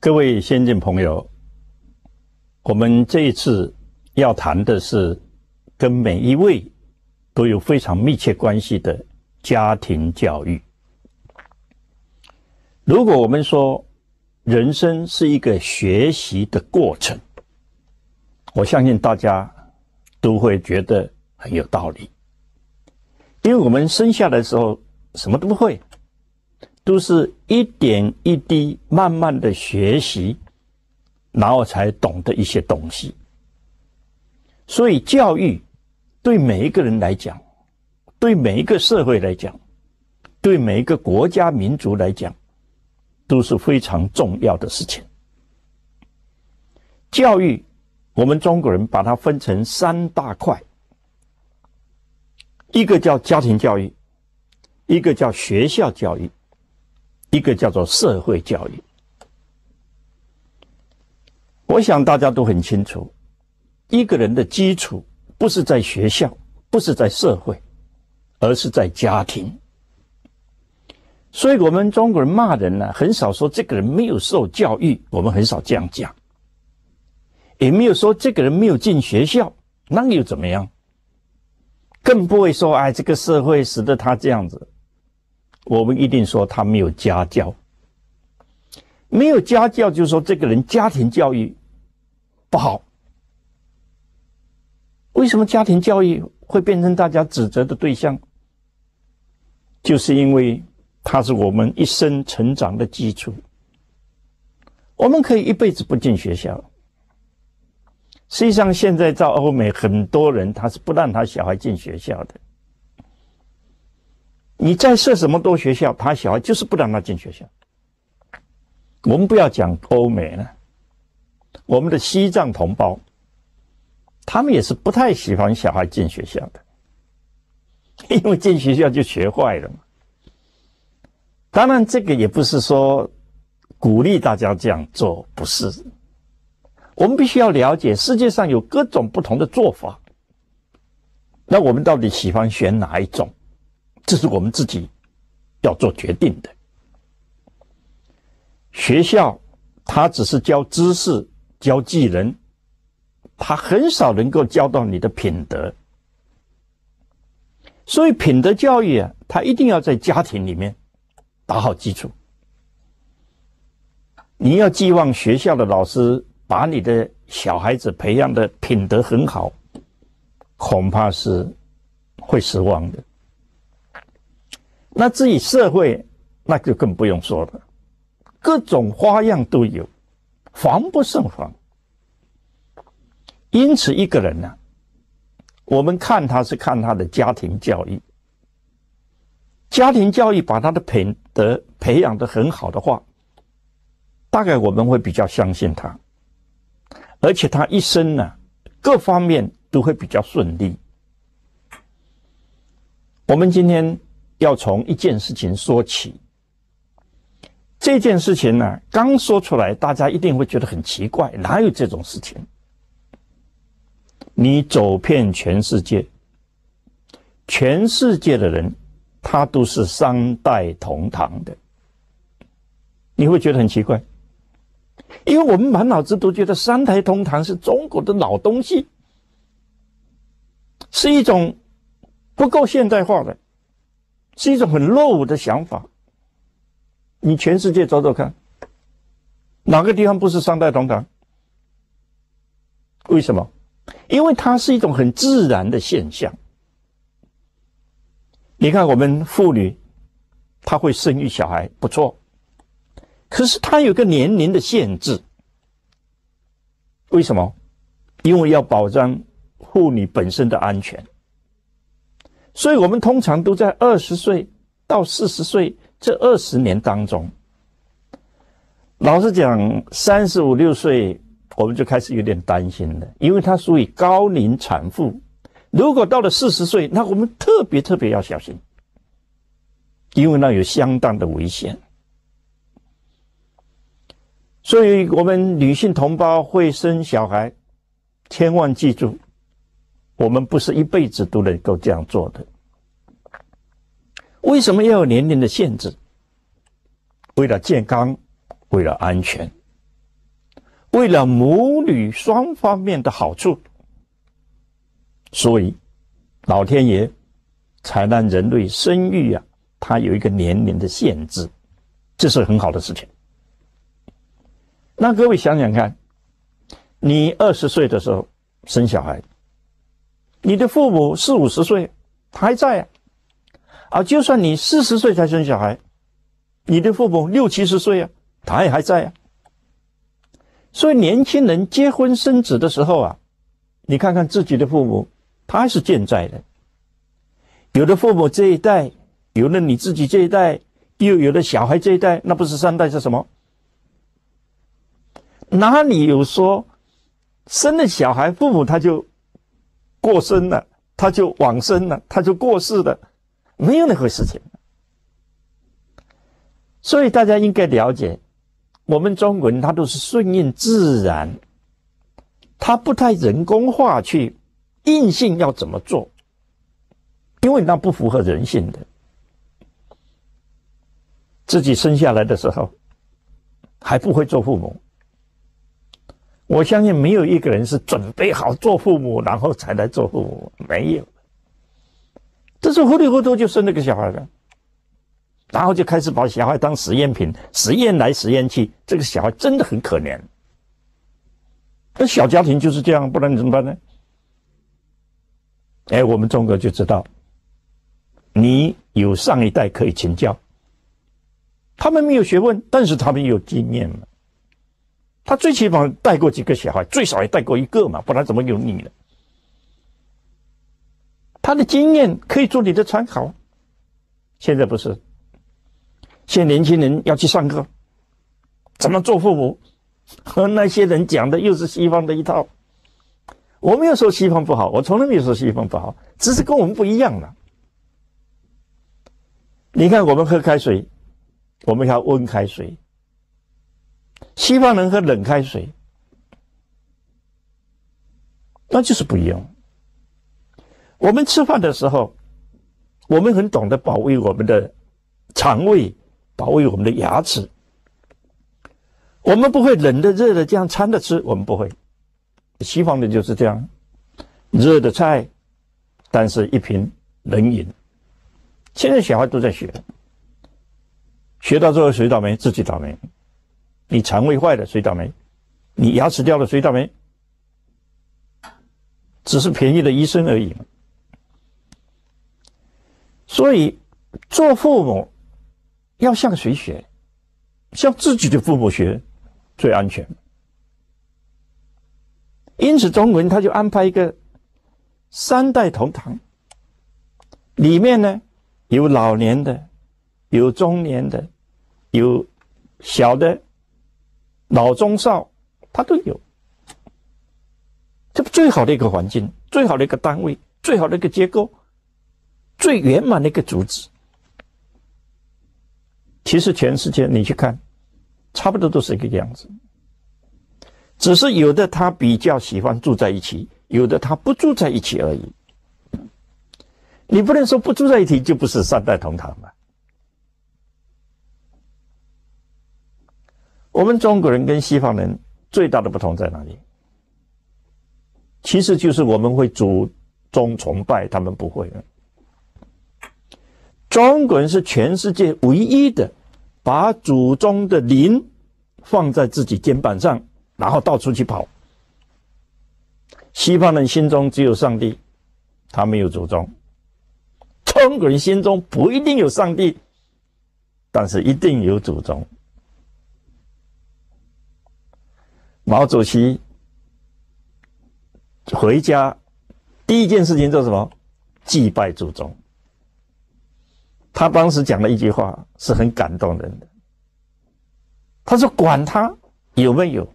各位先进朋友，我们这一次要谈的是跟每一位都有非常密切关系的家庭教育。如果我们说人生是一个学习的过程，我相信大家都会觉得很有道理，因为我们生下来的时候什么都不会。都是一点一滴慢慢的学习，然后才懂得一些东西。所以教育对每一个人来讲，对每一个社会来讲，对每一个国家民族来讲，都是非常重要的事情。教育，我们中国人把它分成三大块，一个叫家庭教育，一个叫学校教育。一个叫做社会教育，我想大家都很清楚，一个人的基础不是在学校，不是在社会，而是在家庭。所以，我们中国人骂人呢，很少说这个人没有受教育，我们很少这样讲，也没有说这个人没有进学校，那又怎么样？更不会说，哎，这个社会使得他这样子。我们一定说他没有家教，没有家教，就是说这个人家庭教育不好。为什么家庭教育会变成大家指责的对象？就是因为它是我们一生成长的基础。我们可以一辈子不进学校，实际上现在在欧美，很多人他是不让他小孩进学校的。你再设什么多学校，他小孩就是不让他进学校。我们不要讲欧美了，我们的西藏同胞，他们也是不太喜欢小孩进学校的，因为进学校就学坏了嘛。当然，这个也不是说鼓励大家这样做，不是。我们必须要了解世界上有各种不同的做法，那我们到底喜欢选哪一种？这是我们自己要做决定的。学校它只是教知识、教技能，他很少能够教到你的品德。所以品德教育啊，他一定要在家庭里面打好基础。你要寄望学校的老师把你的小孩子培养的品德很好，恐怕是会失望的。那至于社会，那就更不用说了，各种花样都有，防不胜防。因此，一个人呢，我们看他是看他的家庭教育，家庭教育把他的品德培养的很好的话，大概我们会比较相信他，而且他一生呢，各方面都会比较顺利。我们今天。要从一件事情说起。这件事情呢，刚说出来，大家一定会觉得很奇怪，哪有这种事情？你走遍全世界，全世界的人，他都是三代同堂的，你会觉得很奇怪，因为我们满脑子都觉得三代同堂是中国的老东西，是一种不够现代化的。是一种很落伍的想法。你全世界走走看，哪个地方不是三代同堂？为什么？因为它是一种很自然的现象。你看，我们妇女，她会生育小孩，不错。可是她有个年龄的限制。为什么？因为要保障妇女本身的安全。所以我们通常都在二十岁到四十岁这二十年当中，老实讲，三十五六岁我们就开始有点担心了，因为她属于高龄产妇，如果到了四十岁，那我们特别特别要小心，因为那有相当的危险。所以，我们女性同胞会生小孩，千万记住，我们不是一辈子都能够这样做的。为什么要有年龄的限制？为了健康，为了安全，为了母女双方面的好处。所以，老天爷才让人类生育啊，它有一个年龄的限制，这是很好的事情。那各位想想看，你二十岁的时候生小孩，你的父母四五十岁，他还在啊。啊，就算你四十岁才生小孩，你的父母六七十岁啊，他也还在啊。所以年轻人结婚生子的时候啊，你看看自己的父母。他还是健在的，有的父母这一代，有了你自己这一代，又有了小孩这一代，那不是三代是什么？哪里有说生了小孩，父母他就过生了，他就往生了，他就过世了？没有那回事情。所以大家应该了解，我们中国人他都是顺应自然，他不太人工化去。硬性要怎么做？因为那不符合人性的。自己生下来的时候还不会做父母，我相信没有一个人是准备好做父母然后才来做父母，没有。这是糊里糊涂就生了个小孩了，然后就开始把小孩当实验品，实验来实验去，这个小孩真的很可怜。那小家庭就是这样，不然怎么办呢？哎，我们中国就知道，你有上一代可以请教。他们没有学问，但是他们有经验嘛。他最起码带过几个小孩，最少也带过一个嘛，不然怎么有你呢？他的经验可以做你的参考。现在不是，现在年轻人要去上课，怎么做父母？和 那些人讲的又是西方的一套。我没有说西方不好，我从来没有说西方不好，只是跟我们不一样了。你看，我们喝开水，我们要温开水；西方人喝冷开水，那就是不一样。我们吃饭的时候，我们很懂得保卫我们的肠胃，保卫我们的牙齿。我们不会冷的、热的这样掺着吃，我们不会。西方的就是这样，热的菜，但是一瓶冷饮。现在小孩都在学，学到最后谁倒霉？自己倒霉。你肠胃坏了谁倒霉？你牙齿掉了谁倒霉？只是便宜的医生而已。所以做父母要向谁学？向自己的父母学最安全。因此，中国人他就安排一个三代同堂，里面呢有老年的，有中年的，有小的，老中少，他都有。这不最好的一个环境，最好的一个单位，最好的一个结构，最圆满的一个组织。其实全世界你去看，差不多都是一个样子。只是有的他比较喜欢住在一起，有的他不住在一起而已。你不能说不住在一起就不是三代同堂吧？我们中国人跟西方人最大的不同在哪里？其实就是我们会祖宗崇拜，他们不会。中国人是全世界唯一的把祖宗的灵放在自己肩膀上。然后到处去跑。西方人心中只有上帝，他没有祖宗。中国人心中不一定有上帝，但是一定有祖宗。毛主席回家第一件事情做什么？祭拜祖宗。他当时讲了一句话，是很感动人的。他说：“管他有没有。”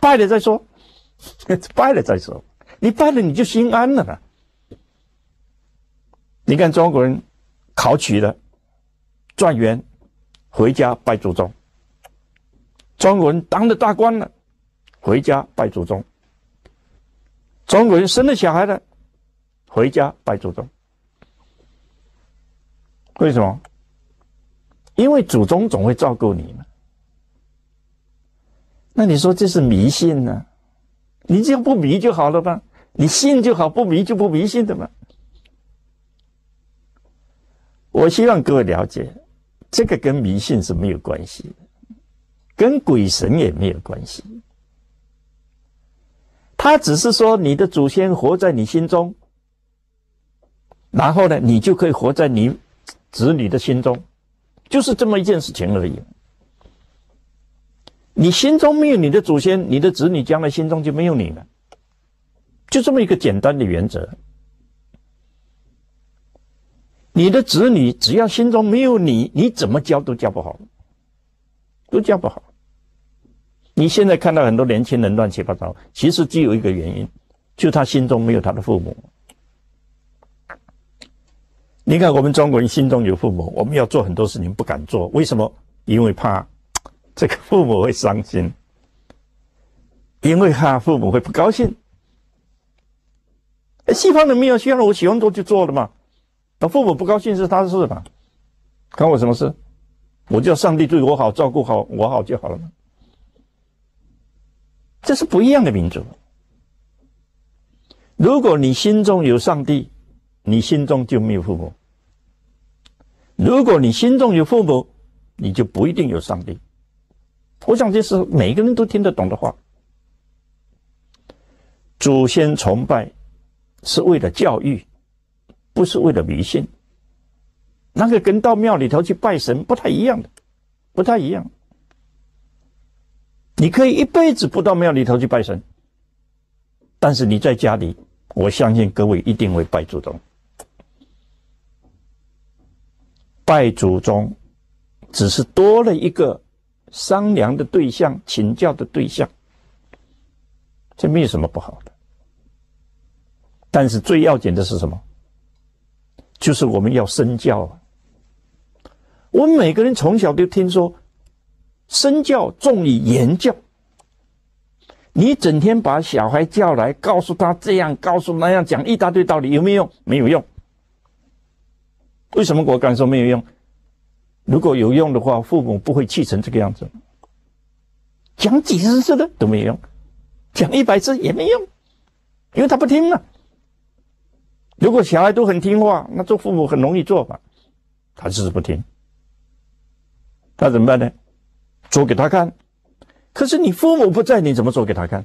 拜了再说，拜了再说，你拜了你就心安了嘛。你看中国人考取了状元，回家拜祖宗；中国人当了大官了，回家拜祖宗；中国人生了小孩了，回家拜祖宗。为什么？因为祖宗总会照顾你嘛。那你说这是迷信呢？你只要不迷就好了吧？你信就好，不迷就不迷信的嘛。我希望各位了解，这个跟迷信是没有关系的，跟鬼神也没有关系。他只是说你的祖先活在你心中，然后呢，你就可以活在你子女的心中，就是这么一件事情而已。你心中没有你的祖先，你的子女将来心中就没有你了，就这么一个简单的原则。你的子女只要心中没有你，你怎么教都教不好，都教不好。你现在看到很多年轻人乱七八糟，其实只有一个原因，就他心中没有他的父母。你看，我们中国人心中有父母，我们要做很多事情不敢做，为什么？因为怕。这个父母会伤心，因为他父母会不高兴。西方人没有，西方人我喜欢做就做了嘛。那父母不高兴是他的事嘛，关我什么事？我叫上帝对我好，照顾好我好就好了嘛。这是不一样的民族。如果你心中有上帝，你心中就没有父母；如果你心中有父母，你就不一定有上帝。我想这是每个人都听得懂的话。祖先崇拜是为了教育，不是为了迷信。那个跟到庙里头去拜神不太一样的，不太一样。你可以一辈子不到庙里头去拜神，但是你在家里，我相信各位一定会拜祖宗。拜祖宗只是多了一个。商量的对象，请教的对象，这没有什么不好的。但是最要紧的是什么？就是我们要身教啊！我们每个人从小都听说，身教重于言教。你整天把小孩叫来，告诉他这样，告诉那样，讲一大堆道理，有没有用？没有用。为什么我敢说没有用？如果有用的话，父母不会气成这个样子。讲几十次的都没用，讲一百次也没用，因为他不听啊。如果小孩都很听话，那做父母很容易做吧？他就是不听，那怎么办呢？做给他看。可是你父母不在，你怎么做给他看？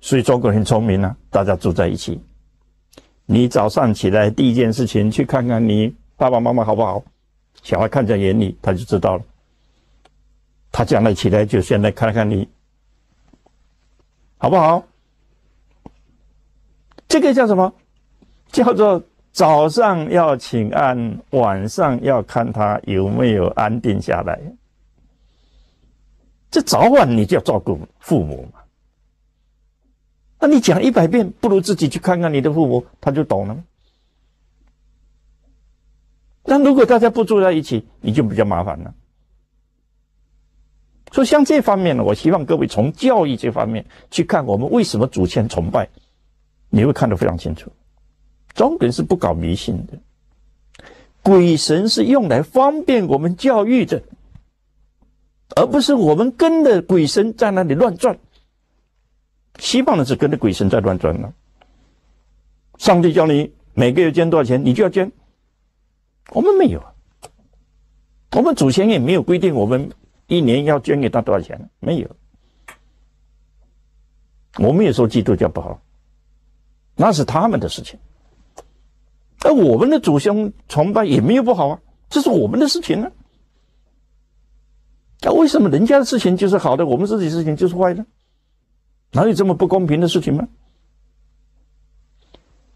所以中国人很聪明啊，大家住在一起，你早上起来第一件事情去看看你爸爸妈妈好不好。小孩看在眼里，他就知道了。他将来起来就现在看看你，好不好？这个叫什么？叫做早上要请安，晚上要看他有没有安定下来。这早晚你就要照顾父母嘛。那你讲一百遍，不如自己去看看你的父母，他就懂了。那如果大家不住在一起，你就比较麻烦了。所以像这方面呢，我希望各位从教育这方面去看，我们为什么祖先崇拜，你会看得非常清楚。中国人是不搞迷信的，鬼神是用来方便我们教育的，而不是我们跟着鬼神在那里乱转。西方的是跟着鬼神在乱转呢。上帝叫你每个月捐多少钱，你就要捐。我们没有，我们祖先也没有规定我们一年要捐给他多少钱，没有。我们也说基督教不好，那是他们的事情。而我们的祖先崇拜也没有不好啊，这是我们的事情呢。那为什么人家的事情就是好的，我们自己事情就是坏的？哪有这么不公平的事情吗？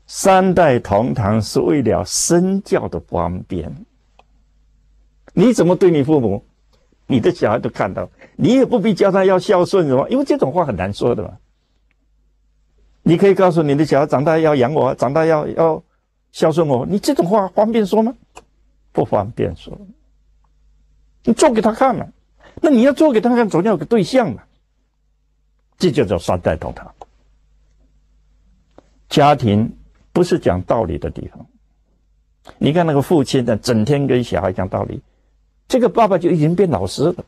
三代同堂是为了身教的方便。你怎么对你父母，你的小孩都看到，你也不必教他要孝顺什么，因为这种话很难说的嘛。你可以告诉你的小孩，长大要养我，长大要要孝顺我。你这种话方便说吗？不方便说。你做给他看嘛？那你要做给他看，总要有个对象嘛。这就叫三代同堂。家庭不是讲道理的地方。你看那个父亲呢，整天跟小孩讲道理，这个爸爸就已经变老师了。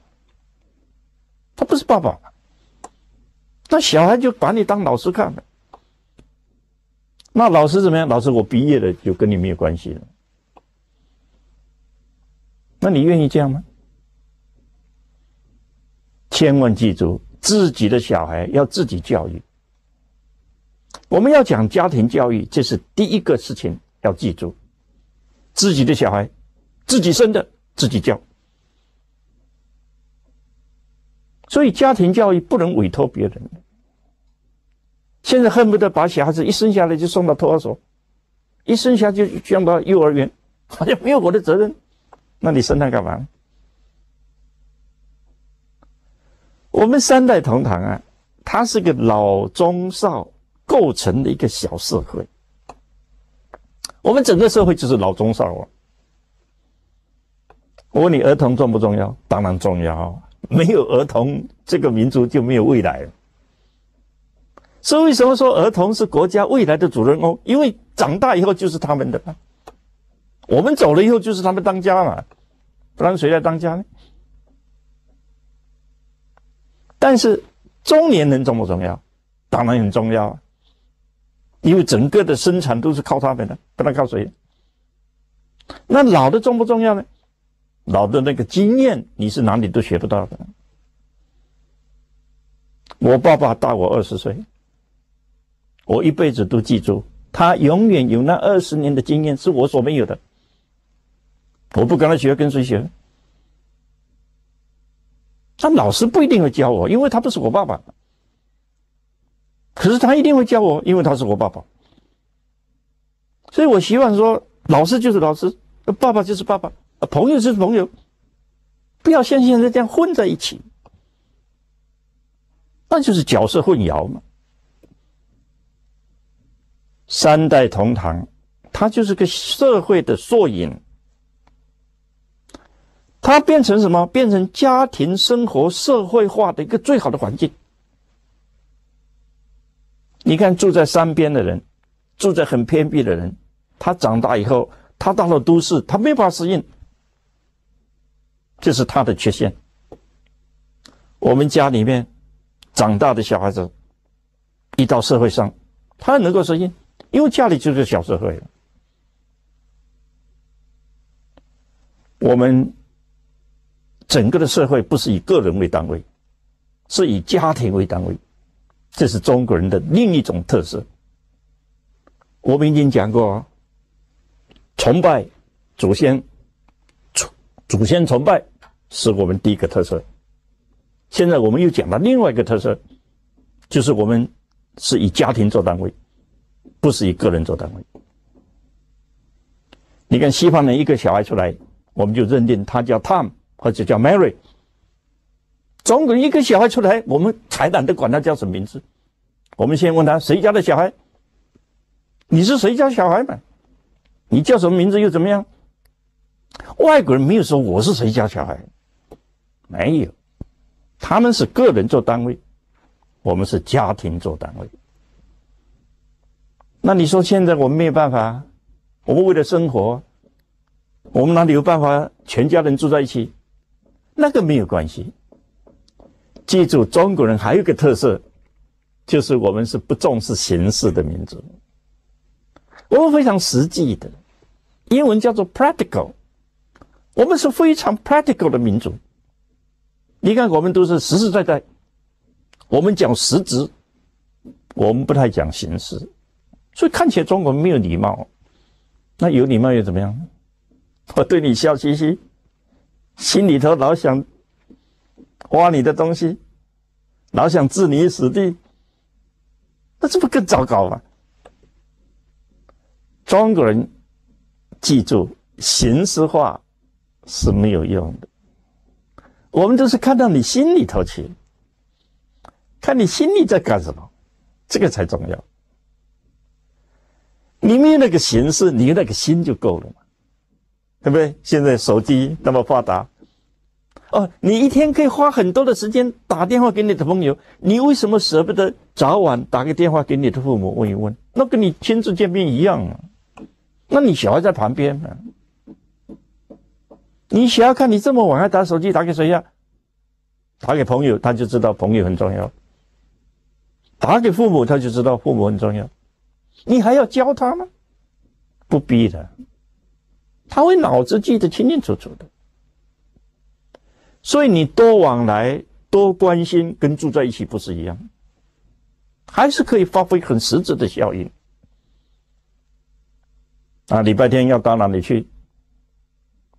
他不是爸爸，那小孩就把你当老师看了。那老师怎么样？老师，我毕业了，就跟你没有关系了。那你愿意这样吗？千万记住，自己的小孩要自己教育。我们要讲家庭教育，这是第一个事情要记住。自己的小孩，自己生的，自己教。所以家庭教育不能委托别人。现在恨不得把小孩子一生下来就送到托儿所，一生下来就送到幼儿园，好像没有我的责任。那你生他干嘛？我们三代同堂啊，它是个老中少构成的一个小社会。我们整个社会就是老中少啊。我问你，儿童重不重要？当然重要。没有儿童，这个民族就没有未来。所以为什么说儿童是国家未来的主人翁？因为长大以后就是他们的。我们走了以后就是他们当家嘛，不然谁来当家呢？但是中年人重不重要？当然很重要啊，因为整个的生产都是靠他们的，不能靠谁。那老的重不重要呢？老的那个经验，你是哪里都学不到的。我爸爸大我二十岁，我一辈子都记住，他永远有那二十年的经验是我所没有的。我不跟他学，跟谁学？他老师不一定会教我，因为他不是我爸爸。可是他一定会教我，因为他是我爸爸。所以我希望说，老师就是老师，爸爸就是爸爸。朋友就是朋友，不要像现在这样混在一起，那就是角色混淆嘛。三代同堂，他就是个社会的缩影，它变成什么？变成家庭生活社会化的一个最好的环境。你看，住在山边的人，住在很偏僻的人，他长大以后，他到了都市，他没法适应。这是他的缺陷。我们家里面长大的小孩子，一到社会上，他能够适应，因为家里就是小社会。我们整个的社会不是以个人为单位，是以家庭为单位，这是中国人的另一种特色。我们已经讲过，崇拜祖先，祖祖先崇拜。是我们第一个特色。现在我们又讲到另外一个特色，就是我们是以家庭做单位，不是以个人做单位。你看西方人一个小孩出来，我们就认定他叫 Tom 或者叫 Mary。中国人一个小孩出来，我们才懒得管他叫什么名字。我们先问他谁家的小孩？你是谁家小孩嘛？你叫什么名字又怎么样？外国人没有说我是谁家小孩。没有，他们是个人做单位，我们是家庭做单位。那你说现在我们没有办法，我们为了生活，我们哪里有办法全家人住在一起？那个没有关系。记住，中国人还有个特色，就是我们是不重视形式的民族，我们非常实际的，英文叫做 practical，我们是非常 practical 的民族。你看，我们都是实实在在，我们讲实质，我们不太讲形式，所以看起来中国没有礼貌。那有礼貌又怎么样？我对你笑嘻嘻，心里头老想挖你的东西，老想置你于死地，那这不更糟糕吗？中国人记住，形式化是没有用的。我们都是看到你心里头去，看你心里在干什么，这个才重要。你没有那个形式，你有那个心就够了嘛，对不对？现在手机那么发达，哦，你一天可以花很多的时间打电话给你的朋友，你为什么舍不得早晚打个电话给你的父母问一问？那跟你亲自见面一样啊。那你小孩在旁边呢？你小孩看你这么晚还打手机，打给谁呀？打给朋友，他就知道朋友很重要；打给父母，他就知道父母很重要。你还要教他吗？不逼的，他会脑子记得清清楚楚的。所以你多往来、多关心，跟住在一起不是一样，还是可以发挥很实质的效应。啊，礼拜天要到哪里去？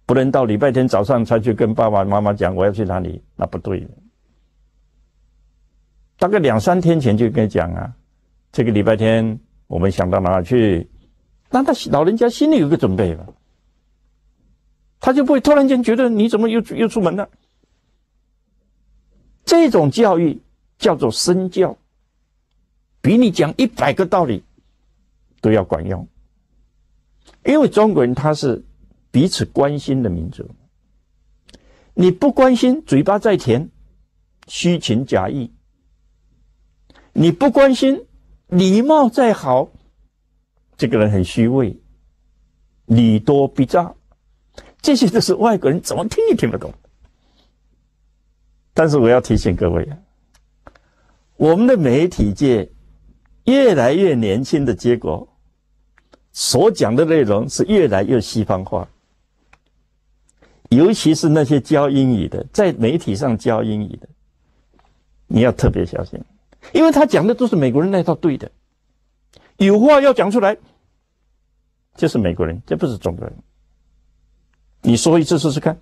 不能到礼拜天早上才去跟爸爸妈妈讲我要去哪里，那不对。大概两三天前就跟讲啊，这个礼拜天。我们想到哪去？那他老人家心里有个准备了，他就不会突然间觉得你怎么又又出门了。这种教育叫做身教，比你讲一百个道理都要管用。因为中国人他是彼此关心的民族，你不关心，嘴巴再甜，虚情假意；你不关心。礼貌再好，这个人很虚伪，礼多必诈，这些都是外国人怎么听也听不懂。但是我要提醒各位，我们的媒体界越来越年轻的结果，所讲的内容是越来越西方化，尤其是那些教英语的，在媒体上教英语的，你要特别小心。因为他讲的都是美国人那套对的，有话要讲出来，就是美国人，这不是中国人。你说一次试试看。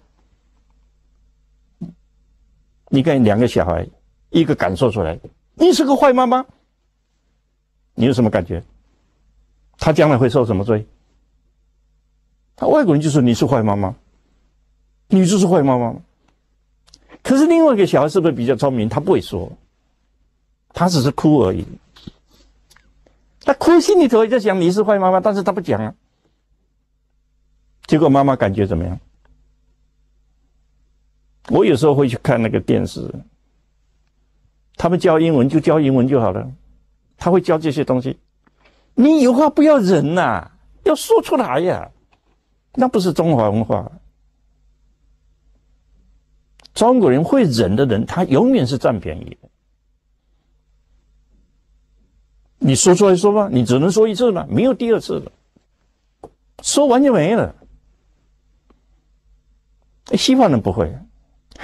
你看两个小孩，一个感受出来，你是个坏妈妈，你有什么感觉？他将来会受什么罪？他外国人就说你是坏妈妈，你就是坏妈妈。可是另外一个小孩是不是比较聪明？他不会说。他只是哭而已，他哭心里头也在想你是坏妈妈，但是他不讲啊。结果妈妈感觉怎么样？我有时候会去看那个电视，他们教英文就教英文就好了，他会教这些东西。你有话不要忍呐，要说出来呀，那不是中华文化。中国人会忍的人，他永远是占便宜的。你说出来说吧，你只能说一次嘛，没有第二次了，说完就没了。西方人不会，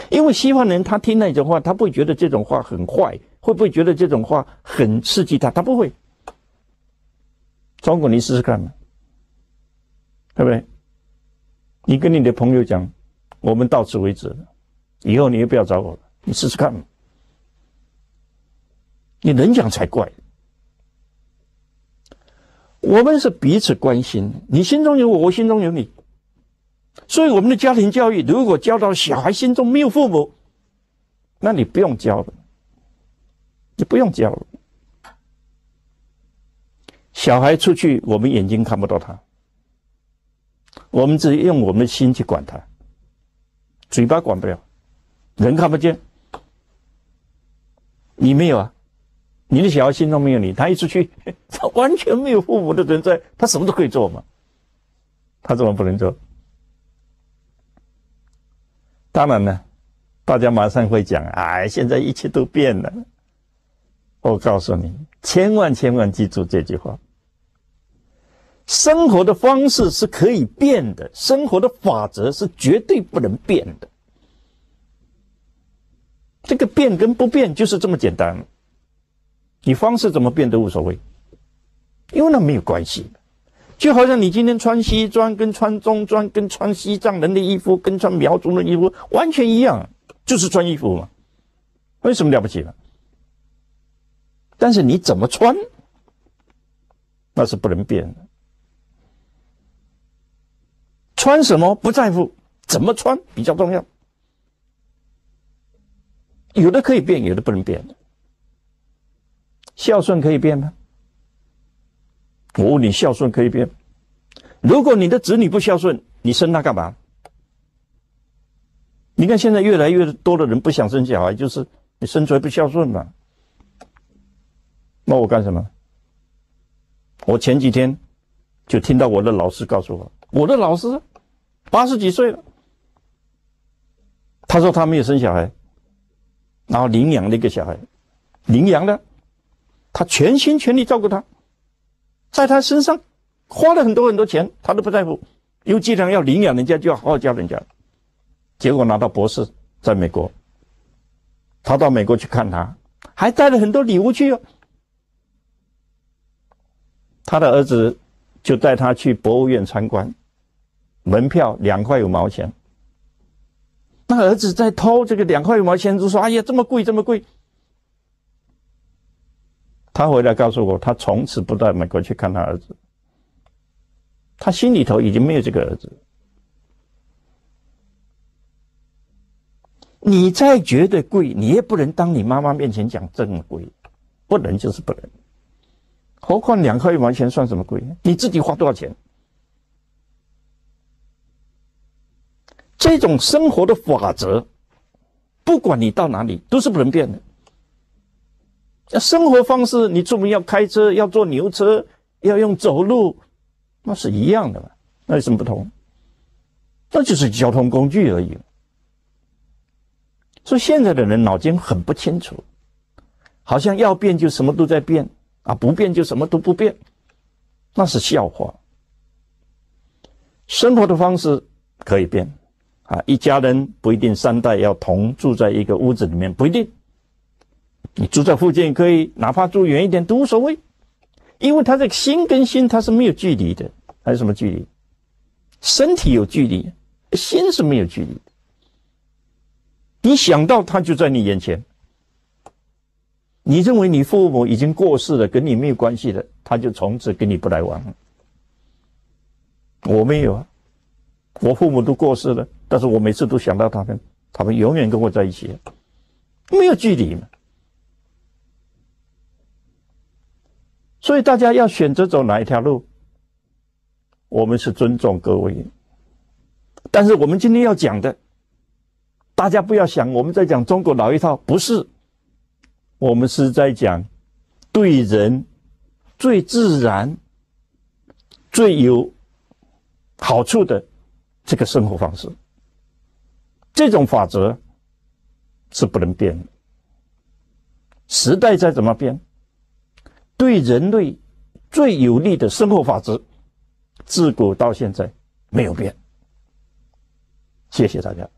因为西方人他听那种话，他不会觉得这种话很坏，会不会觉得这种话很刺激他？他不会。中国，你试试看嘛，对不对？你跟你的朋友讲，我们到此为止了，以后你也不要找我了，你试试看嘛。你能讲才怪。我们是彼此关心，你心中有我，我心中有你，所以我们的家庭教育，如果教到小孩心中没有父母，那你不用教了，你不用教了。小孩出去，我们眼睛看不到他，我们只用我们的心去管他，嘴巴管不了，人看不见，你没有啊？你的小孩心中没有你，他一出去，他 完全没有父母的存在，他什么都可以做嘛？他怎么不能做？当然呢，大家马上会讲：“哎，现在一切都变了。”我告诉你，千万千万记住这句话：生活的方式是可以变的，生活的法则是绝对不能变的。这个变跟不变就是这么简单。你方式怎么变都无所谓，因为那没有关系。就好像你今天穿西装，跟穿中装，跟穿西藏人的衣服，跟穿苗族的衣服完全一样，就是穿衣服嘛。为什么了不起了？但是你怎么穿，那是不能变的。穿什么不在乎，怎么穿比较重要。有的可以变，有的不能变的。孝顺可以变吗？我问你，孝顺可以变？如果你的子女不孝顺，你生他干嘛？你看现在越来越多的人不想生小孩，就是你生出来不孝顺嘛。那我干什么？我前几天就听到我的老师告诉我，我的老师八十几岁了，他说他没有生小孩，然后领养了一个小孩，领养了，他全心全力照顾他，在他身上花了很多很多钱，他都不在乎，因为既然要领养人家，就要好好教人家。结果拿到博士，在美国，他到美国去看他，还带了很多礼物去哦。他的儿子就带他去博物院参观，门票两块五毛钱。那儿子在偷这个两块五毛钱，就说：“哎呀，这么贵，这么贵。”他回来告诉我，他从此不到美国去看他儿子，他心里头已经没有这个儿子。你再觉得贵，你也不能当你妈妈面前讲这么贵，不能就是不能。何况两块一毛钱算什么贵？你自己花多少钱？这种生活的法则，不管你到哪里都是不能变的。那生活方式，你出门要开车，要坐牛车，要用走路，那是一样的嘛？那有什么不同？那就是交通工具而已。所以现在的人脑筋很不清楚，好像要变就什么都在变啊，不变就什么都不变，那是笑话。生活的方式可以变啊，一家人不一定三代要同住在一个屋子里面，不一定。你住在附近可以，哪怕住远一点都无所谓，因为他的心跟心他是没有距离的，还有什么距离？身体有距离，心是没有距离的。你想到他就在你眼前，你认为你父母已经过世了，跟你没有关系了，他就从此跟你不来往了。我没有啊，我父母都过世了，但是我每次都想到他们，他们永远跟我在一起，没有距离嘛。所以大家要选择走哪一条路，我们是尊重各位，但是我们今天要讲的。大家不要想我们在讲中国老一套，不是，我们是在讲对人最自然、最有好处的这个生活方式。这种法则是不能变的。时代再怎么变，对人类最有利的生活法则，自古到现在没有变。谢谢大家。